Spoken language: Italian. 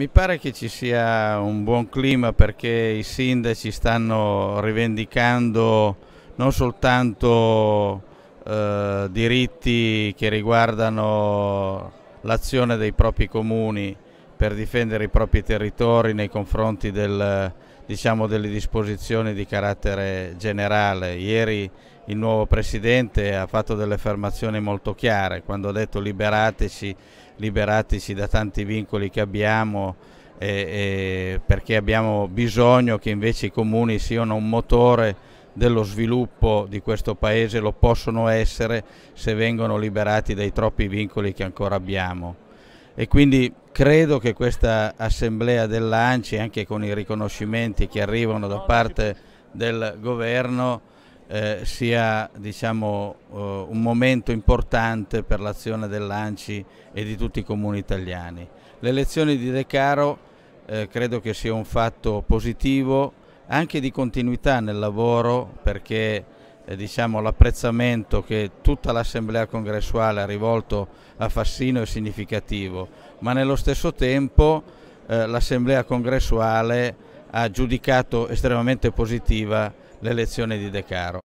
Mi pare che ci sia un buon clima perché i sindaci stanno rivendicando non soltanto eh, diritti che riguardano l'azione dei propri comuni per difendere i propri territori nei confronti del, diciamo, delle disposizioni di carattere generale. Ieri il nuovo Presidente ha fatto delle affermazioni molto chiare quando ha detto liberateci liberateci da tanti vincoli che abbiamo e, e perché abbiamo bisogno che invece i comuni siano un motore dello sviluppo di questo paese, lo possono essere se vengono liberati dai troppi vincoli che ancora abbiamo. E quindi credo che questa assemblea dell'ANCI, anche con i riconoscimenti che arrivano da parte del governo, eh, sia diciamo, uh, un momento importante per l'azione dell'ANCI e di tutti i comuni italiani. Le elezioni di De Caro eh, credo che sia un fatto positivo, anche di continuità nel lavoro perché eh, diciamo, l'apprezzamento che tutta l'Assemblea congressuale ha rivolto a Fassino è significativo, ma nello stesso tempo eh, l'Assemblea congressuale ha giudicato estremamente positiva l'elezione di De Caro.